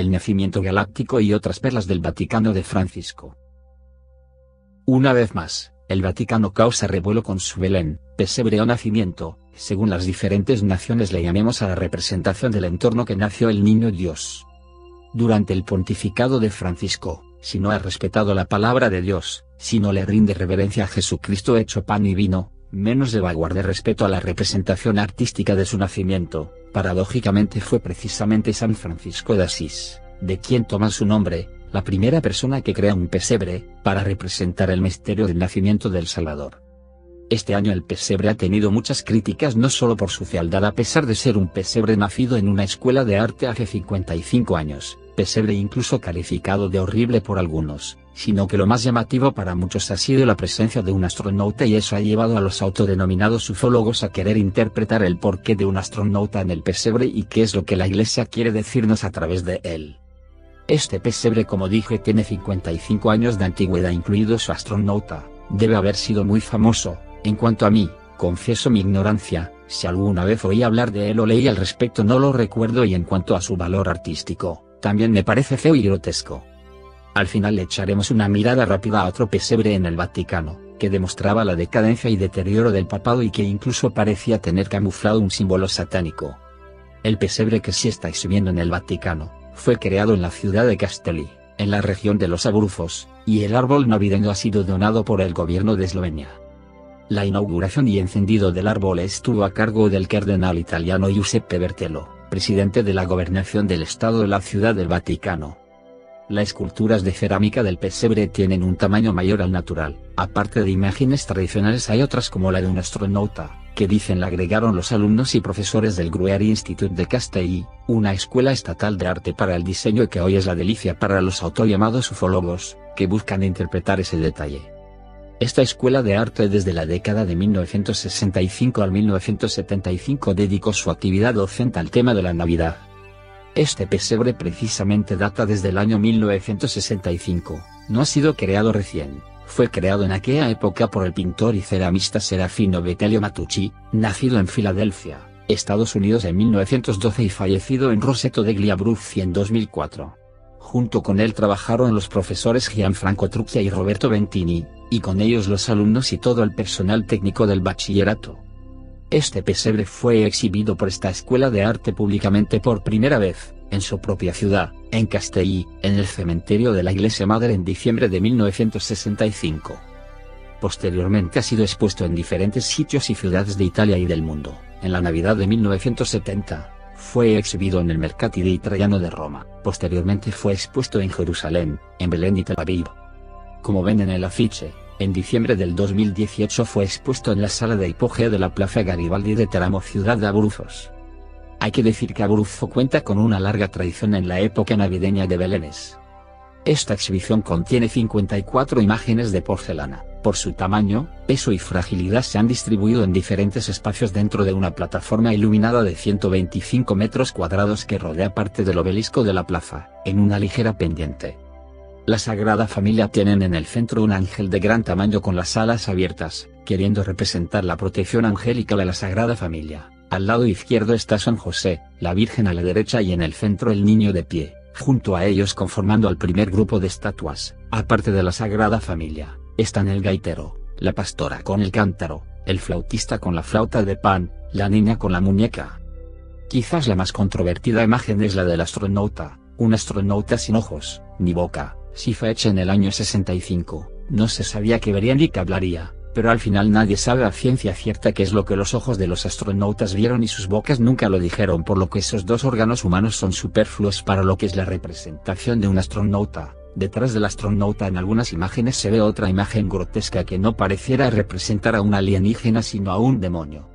el nacimiento galáctico y otras perlas del Vaticano de Francisco. Una vez más, el Vaticano causa revuelo con su Belén, pesebre o nacimiento, según las diferentes naciones le llamemos a la representación del entorno que nació el niño Dios. Durante el pontificado de Francisco, si no ha respetado la palabra de Dios, si no le rinde reverencia a Jesucristo hecho pan y vino, menos deba guardar respeto a la representación artística de su nacimiento, paradójicamente fue precisamente San Francisco de Asís, de quien toma su nombre, la primera persona que crea un pesebre, para representar el misterio del nacimiento del Salvador. Este año el pesebre ha tenido muchas críticas no solo por su fealdad a pesar de ser un pesebre nacido en una escuela de arte hace 55 años, pesebre incluso calificado de horrible por algunos, sino que lo más llamativo para muchos ha sido la presencia de un astronauta y eso ha llevado a los autodenominados ufólogos a querer interpretar el porqué de un astronauta en el pesebre y qué es lo que la iglesia quiere decirnos a través de él. Este pesebre como dije tiene 55 años de antigüedad incluido su astronauta, debe haber sido muy famoso, en cuanto a mí, confieso mi ignorancia, si alguna vez oí hablar de él o leí al respecto no lo recuerdo y en cuanto a su valor artístico, también me parece feo y grotesco. Al final le echaremos una mirada rápida a otro pesebre en el Vaticano, que demostraba la decadencia y deterioro del papado y que incluso parecía tener camuflado un símbolo satánico. El pesebre que sí está exhibiendo en el Vaticano, fue creado en la ciudad de Castelli, en la región de los Abruzos, y el árbol navideño ha sido donado por el gobierno de Eslovenia. La inauguración y encendido del árbol estuvo a cargo del cardenal italiano Giuseppe Bertello, presidente de la gobernación del Estado de la Ciudad del Vaticano. Las esculturas de cerámica del pesebre tienen un tamaño mayor al natural, aparte de imágenes tradicionales hay otras como la de un astronauta, que dicen la agregaron los alumnos y profesores del Gruer Institute de Castelli, una escuela estatal de arte para el diseño que hoy es la delicia para los autollamados ufólogos, que buscan interpretar ese detalle. Esta escuela de arte desde la década de 1965 al 1975 dedicó su actividad docente al tema de la Navidad. Este pesebre precisamente data desde el año 1965, no ha sido creado recién, fue creado en aquella época por el pintor y ceramista Serafino Betelio Matucci, nacido en Filadelfia, Estados Unidos en 1912 y fallecido en Roseto degli Abruzzi en 2004. Junto con él trabajaron los profesores Gianfranco Trucchia y Roberto Bentini, y con ellos los alumnos y todo el personal técnico del bachillerato. Este pesebre fue exhibido por esta escuela de arte públicamente por primera vez, en su propia ciudad, en Castellí, en el cementerio de la Iglesia Madre en diciembre de 1965. Posteriormente ha sido expuesto en diferentes sitios y ciudades de Italia y del mundo. En la Navidad de 1970, fue exhibido en el Mercati Traiano de Roma. Posteriormente fue expuesto en Jerusalén, en Belén y Tel Aviv. Como ven en el afiche, en diciembre del 2018 fue expuesto en la sala de hipogeo de la Plaza Garibaldi de Teramo ciudad de Abruzos. Hay que decir que Abruzzo cuenta con una larga tradición en la época navideña de Belénes. Esta exhibición contiene 54 imágenes de porcelana, por su tamaño, peso y fragilidad se han distribuido en diferentes espacios dentro de una plataforma iluminada de 125 metros cuadrados que rodea parte del obelisco de la plaza, en una ligera pendiente. La Sagrada Familia tienen en el centro un ángel de gran tamaño con las alas abiertas, queriendo representar la protección angélica de la Sagrada Familia. Al lado izquierdo está San José, la Virgen a la derecha y en el centro el niño de pie, junto a ellos conformando al primer grupo de estatuas, aparte de la Sagrada Familia, están el gaitero, la pastora con el cántaro, el flautista con la flauta de pan, la niña con la muñeca. Quizás la más controvertida imagen es la del astronauta, un astronauta sin ojos, ni boca, si fue hecha en el año 65, no se sabía que vería ni que hablaría, pero al final nadie sabe a ciencia cierta qué es lo que los ojos de los astronautas vieron y sus bocas nunca lo dijeron por lo que esos dos órganos humanos son superfluos para lo que es la representación de un astronauta. Detrás del astronauta en algunas imágenes se ve otra imagen grotesca que no pareciera representar a un alienígena sino a un demonio.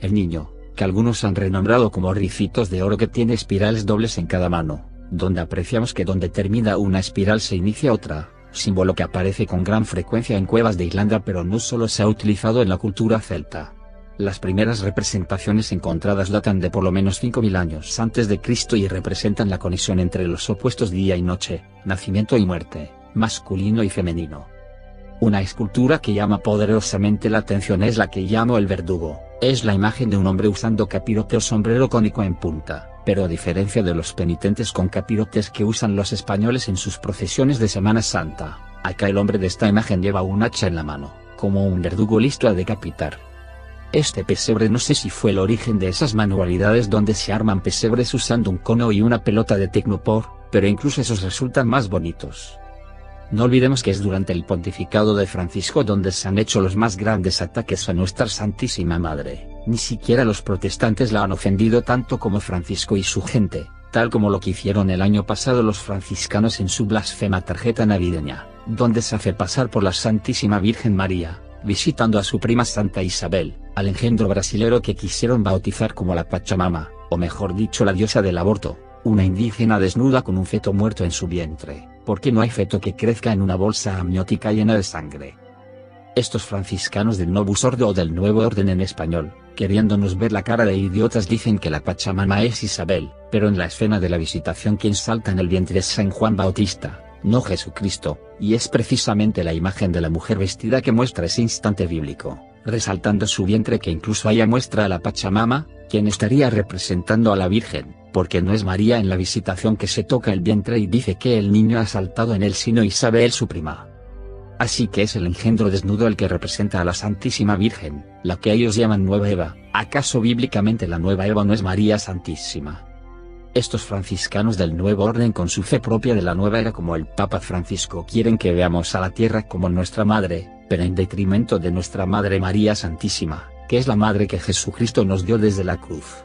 El niño, que algunos han renombrado como ricitos de oro que tiene espirales dobles en cada mano, donde apreciamos que donde termina una espiral se inicia otra, símbolo que aparece con gran frecuencia en cuevas de Irlanda pero no solo se ha utilizado en la cultura celta. Las primeras representaciones encontradas datan de por lo menos 5.000 años antes de Cristo y representan la conexión entre los opuestos día y noche, nacimiento y muerte, masculino y femenino. Una escultura que llama poderosamente la atención es la que llamo el verdugo, Es la imagen de un hombre usando capirote o sombrero cónico en punta, pero a diferencia de los penitentes con capirotes que usan los españoles en sus procesiones de Semana Santa, acá el hombre de esta imagen lleva un hacha en la mano, como un verdugo listo a decapitar. Este pesebre no sé si fue el origen de esas manualidades donde se arman pesebres usando un cono y una pelota de tecnopor, pero incluso esos resultan más bonitos. No olvidemos que es durante el pontificado de Francisco donde se han hecho los más grandes ataques a nuestra Santísima Madre, ni siquiera los protestantes la han ofendido tanto como Francisco y su gente, tal como lo que hicieron el año pasado los franciscanos en su blasfema tarjeta navideña, donde se hace pasar por la Santísima Virgen María, visitando a su prima Santa Isabel, al engendro brasilero que quisieron bautizar como la Pachamama, o mejor dicho la diosa del aborto, una indígena desnuda con un feto muerto en su vientre, porque no hay feto que crezca en una bolsa amniótica llena de sangre. Estos franciscanos del Novus Ordo o del Nuevo Orden en español, queriéndonos ver la cara de idiotas dicen que la Pachamama es Isabel, pero en la escena de la visitación quien salta en el vientre es San Juan Bautista, no Jesucristo, y es precisamente la imagen de la mujer vestida que muestra ese instante bíblico, resaltando su vientre que incluso haya muestra a la Pachamama, quien estaría representando a la Virgen, porque no es María en la visitación que se toca el vientre y dice que el niño ha saltado en él sino Isabel su prima. Así que es el engendro desnudo el que representa a la Santísima Virgen, la que ellos llaman Nueva Eva, ¿acaso bíblicamente la Nueva Eva no es María Santísima? Estos franciscanos del nuevo orden con su fe propia de la nueva era como el Papa Francisco quieren que veamos a la tierra como nuestra madre, pero en detrimento de nuestra Madre María Santísima, que es la madre que Jesucristo nos dio desde la cruz.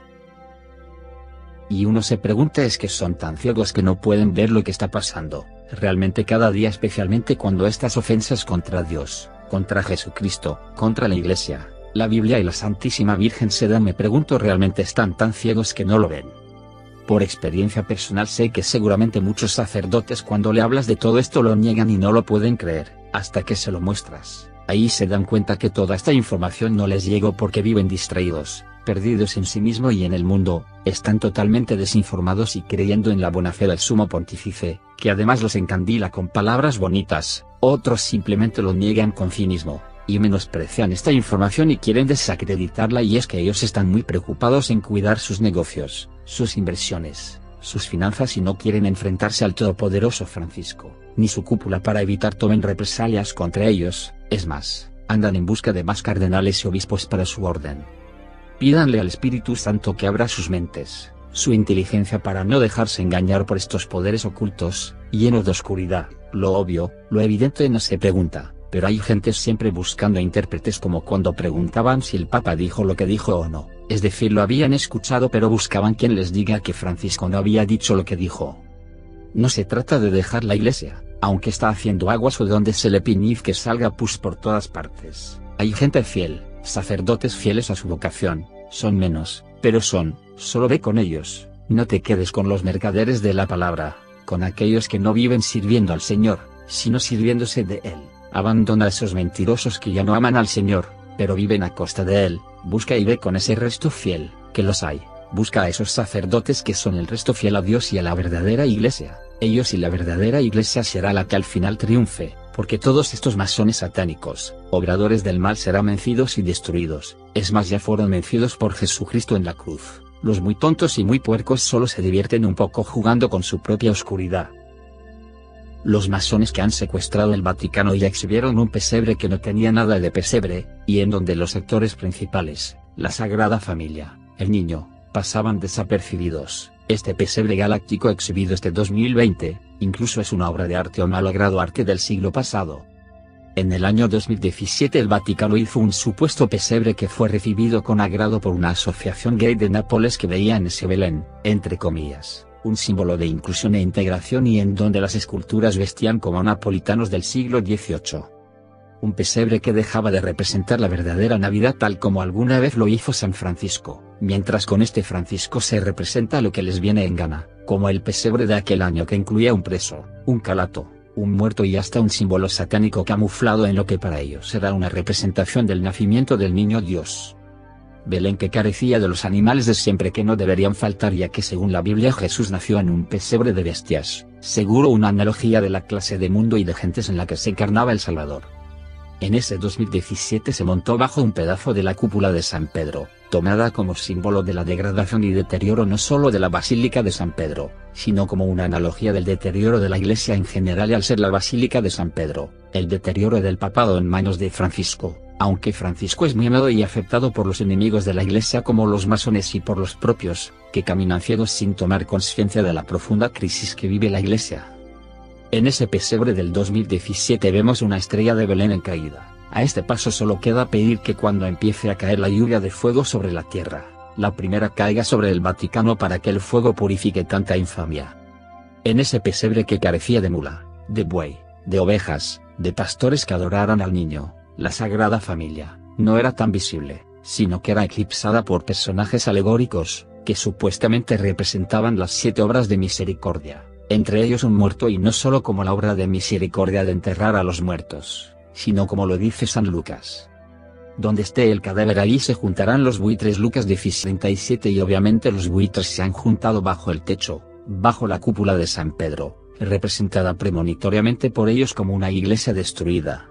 Y uno se pregunta es que son tan ciegos que no pueden ver lo que está pasando, realmente cada día especialmente cuando estas ofensas contra Dios, contra Jesucristo, contra la Iglesia, la Biblia y la Santísima Virgen se dan me pregunto realmente están tan ciegos que no lo ven. Por experiencia personal sé que seguramente muchos sacerdotes cuando le hablas de todo esto lo niegan y no lo pueden creer, hasta que se lo muestras. Ahí se dan cuenta que toda esta información no les llegó porque viven distraídos, perdidos en sí mismo y en el mundo, están totalmente desinformados y creyendo en la buena fe del sumo pontífice, que además los encandila con palabras bonitas, otros simplemente lo niegan con cinismo, y menosprecian esta información y quieren desacreditarla y es que ellos están muy preocupados en cuidar sus negocios, sus inversiones, sus finanzas y no quieren enfrentarse al todopoderoso Francisco, ni su cúpula para evitar tomen represalias contra ellos, es más, andan en busca de más cardenales y obispos para su orden. Pídanle al Espíritu Santo que abra sus mentes, su inteligencia para no dejarse engañar por estos poderes ocultos, llenos de oscuridad, lo obvio, lo evidente no se pregunta, pero hay gente siempre buscando intérpretes como cuando preguntaban si el Papa dijo lo que dijo o no, es decir, lo habían escuchado pero buscaban quien les diga que Francisco no había dicho lo que dijo. No se trata de dejar la iglesia, aunque está haciendo aguas o donde se le pinif que salga pus por todas partes. Hay gente fiel, sacerdotes fieles a su vocación, son menos, pero son, solo ve con ellos, no te quedes con los mercaderes de la palabra, con aquellos que no viven sirviendo al Señor, sino sirviéndose de Él. Abandona a esos mentirosos que ya no aman al Señor, pero viven a costa de Él, busca y ve con ese resto fiel, que los hay, busca a esos sacerdotes que son el resto fiel a Dios y a la verdadera iglesia, ellos y la verdadera iglesia será la que al final triunfe, porque todos estos masones satánicos, obradores del mal serán vencidos y destruidos, es más ya fueron vencidos por Jesucristo en la cruz. Los muy tontos y muy puercos solo se divierten un poco jugando con su propia oscuridad, los masones que han secuestrado el Vaticano y exhibieron un pesebre que no tenía nada de pesebre, y en donde los sectores principales, la Sagrada Familia, el niño, pasaban desapercibidos. Este pesebre galáctico exhibido este 2020, incluso es una obra de arte o malogrado arte del siglo pasado. En el año 2017 el Vaticano hizo un supuesto pesebre que fue recibido con agrado por una asociación gay de Nápoles que veía en ese Belén, entre comillas, un símbolo de inclusión e integración y en donde las esculturas vestían como napolitanos del siglo XVIII. Un pesebre que dejaba de representar la verdadera Navidad tal como alguna vez lo hizo San Francisco, mientras con este Francisco se representa lo que les viene en gana, como el pesebre de aquel año que incluía un preso, un calato, un muerto y hasta un símbolo satánico camuflado en lo que para ellos era una representación del nacimiento del niño Dios. Belén que carecía de los animales de siempre que no deberían faltar ya que según la Biblia Jesús nació en un pesebre de bestias, seguro una analogía de la clase de mundo y de gentes en la que se encarnaba el Salvador. En ese 2017 se montó bajo un pedazo de la cúpula de San Pedro, tomada como símbolo de la degradación y deterioro no solo de la Basílica de San Pedro, sino como una analogía del deterioro de la Iglesia en general y al ser la Basílica de San Pedro, el deterioro del papado en manos de Francisco, aunque Francisco es miembro y aceptado por los enemigos de la Iglesia como los masones y por los propios, que caminan ciegos sin tomar conciencia de la profunda crisis que vive la Iglesia. En ese pesebre del 2017 vemos una estrella de Belén en caída a este paso solo queda pedir que cuando empiece a caer la lluvia de fuego sobre la tierra, la primera caiga sobre el Vaticano para que el fuego purifique tanta infamia. En ese pesebre que carecía de mula, de buey, de ovejas, de pastores que adoraran al niño, la Sagrada Familia, no era tan visible, sino que era eclipsada por personajes alegóricos, que supuestamente representaban las siete obras de misericordia, entre ellos un muerto y no solo como la obra de misericordia de enterrar a los muertos, sino como lo dice San Lucas. Donde esté el cadáver allí se juntarán los buitres Lucas 37 y obviamente los buitres se han juntado bajo el techo, bajo la cúpula de San Pedro, representada premonitoriamente por ellos como una iglesia destruida.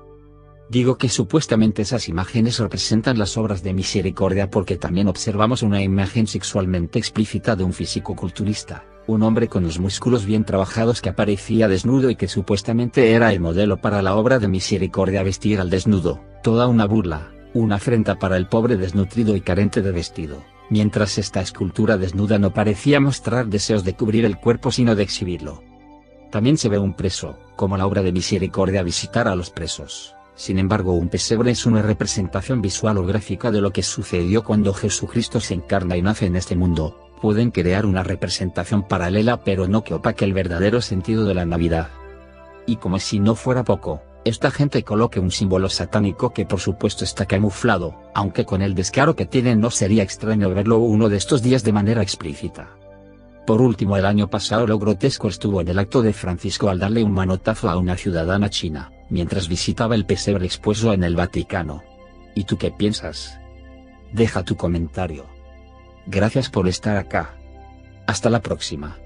Digo que supuestamente esas imágenes representan las obras de misericordia porque también observamos una imagen sexualmente explícita de un físico culturista, un hombre con los músculos bien trabajados que aparecía desnudo y que supuestamente era el modelo para la obra de misericordia vestir al desnudo, toda una burla, una afrenta para el pobre desnutrido y carente de vestido, mientras esta escultura desnuda no parecía mostrar deseos de cubrir el cuerpo sino de exhibirlo. También se ve un preso, como la obra de misericordia visitar a los presos. Sin embargo un pesebre es una representación visual o gráfica de lo que sucedió cuando Jesucristo se encarna y nace en este mundo, pueden crear una representación paralela pero no que opaque el verdadero sentido de la Navidad. Y como si no fuera poco, esta gente coloque un símbolo satánico que por supuesto está camuflado, aunque con el descaro que tienen no sería extraño verlo uno de estos días de manera explícita. Por último el año pasado lo grotesco estuvo en el acto de Francisco al darle un manotazo a una ciudadana china, mientras visitaba el pesebre expuesto en el Vaticano. ¿Y tú qué piensas? Deja tu comentario. Gracias por estar acá. Hasta la próxima.